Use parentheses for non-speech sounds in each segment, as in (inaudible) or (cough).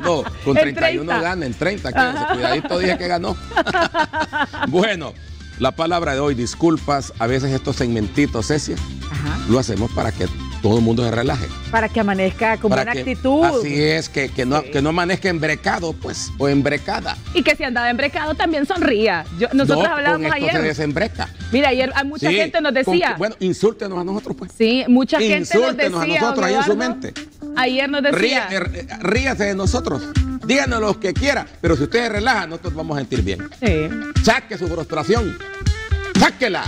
No, con En 31 30. gana, en 30, quédese, cuidadito dije que ganó. (laughs) bueno, la palabra de hoy, disculpas, a veces estos segmentitos, Cecia, Ajá. lo hacemos para que todo el mundo se relaje. Para que amanezca con para buena que- actitud. Así es, que, que, no, Sí. que no amanezca embrecado, pues, o embrecada. Y que si andaba embrecado también sonría. Yo- nosotros no, hablábamos con esto se ayer. desembreca. Mira, ayer hay mucha Sí, gente nos con decía. que- bueno, insúltenos a nosotros, pues. sí, mucha gente nos Insúltenos a decía. nosotros ahí en su mente. Ayer nos decía. Ría- ríase de nosotros. Díganos lo que quiera, pero si usted se relaja, nosotros vamos a sentir bien. Sí. Saque su frustración. Sáquela.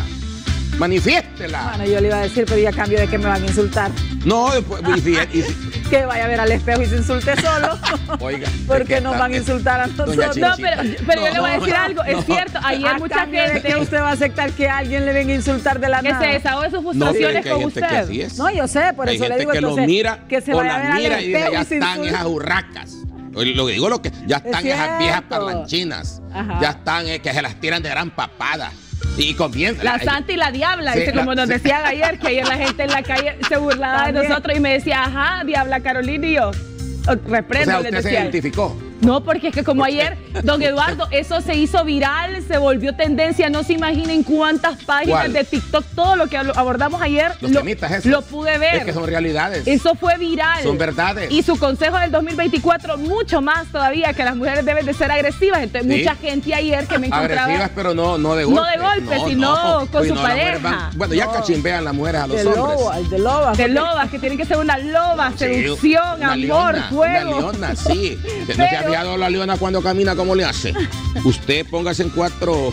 Manifiéstela. Bueno, yo le iba a decir, pero ya a cambio de que me van a insultar. No, (laughs) después, y si- y si- Que vaya a ver al espejo y se insulte solo. (laughs) oiga. (laughs) Porque que nos van a insultar a nosotros. No, pero, pero yo le voy a decir no, algo. Es no. cierto, ayer ¿A mucha de gente que usted va a aceptar que alguien le venga a insultar de la que nada? se desahogue sus frustraciones es que hay con que usted. así es. No, yo sé, por Hay eso le digo que lo entonces, mira que se vaya a ver al mira y dice, espejo ya y se están esas hurracas. Lo que digo lo que ya están esas viejas parlanchinas. Ajá. Ya están eh, que se las tiran de gran papada. Y comienza. La santa y la diabla, Sí, dice, la- como nos sí. decían ayer, que ayer la gente en la calle se burlaba de nosotros y me decía, ajá, diabla Carolina y yo. "Oh, O Reprendo, sea, les usted se identificó. No, porque es que como ayer, don (laughs) Eduardo, eso se hizo viral, se volvió tendencia, no se imaginen cuántas páginas ¿Cuál? de TikTok, todo lo que abordamos ayer, Los lo, esos. lo pude ver. Es que son realidades. Eso fue viral. Son verdades. Y su consejo del 2024, mucho más todavía, que las mujeres deben de ser agresivas. Entonces, Sí. mucha gente ayer que me encontraba... Agresivas, pero no, no de golpe. No de golpe, sino con su mujeres pareja. bueno, ya No. cachimbean las mujeres a los De hombres. lobo, al de loba. De lobas, que tienen que ser una loba, seducción, una amor, leona, fuego. Una leona, sí. (laughs) ¿No Pero- fijado la leona cuando camina cómo le hace? (laughs) Usted póngase en cuatro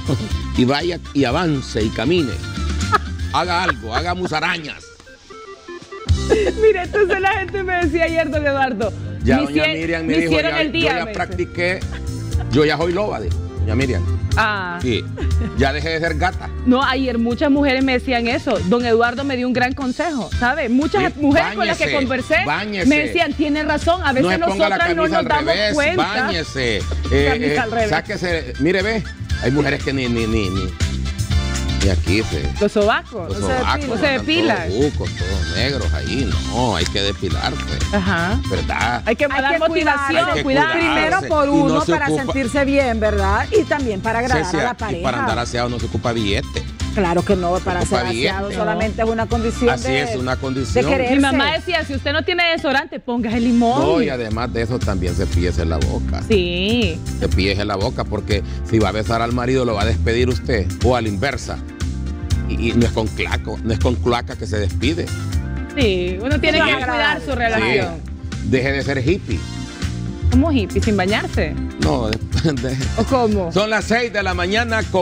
y vaya y avance y camine. Haga algo, haga musarañas. (laughs) Mire, entonces la gente me decía ayer, don Eduardo. Ya me doña hicie- Miriam me me dijo, ya, el día. yo ya practiqué, yo ya soy loba, dijo doña Miriam. Ah. Sí, ya dejé de ser gata. No, ayer muchas mujeres me decían eso. Don Eduardo me dio un gran consejo, ¿sabe? Muchas Sí, mujeres con las que conversé báñese. me decían, tiene razón, a No veces la nosotras no nos al damos revés, cuenta. báñese. Eh, eh. Sáquese, mire, ve, hay mujeres que ni, ni, ni, ni, ni aquí se... Los sobacos. Los No se sobacos depilan. No se depilan. Todos bucos, todos negros ahí, no, hay que depilarse, Ajá. ¿verdad? Hay que Hay dar que motivación, cuidarse. Hay que cuidar. cuidarse. Primero por Y no uno se para ocupa- sentirse bien, ¿verdad? Y también para agradar Cecia, a la y pareja. para andar aseado no se ocupa billete. Claro que no, para ser aseado solamente es una condición Así de, es, una de condición. Mi mamá decía, si usted no tiene desodorante, póngase el limón. No, y además de eso también se píese la boca. Sí. Se píese la boca porque si va a besar al marido lo va a despedir usted o a la inversa. Y, y no es con claco, no es con cloaca que se despide. Sí, uno tiene Sí. que cuidar su relación. Sí. Deje de ser hippie. Como hippie, sin bañarse. No, de- (laughs) de- ¿O cómo? son las 6 de la mañana. con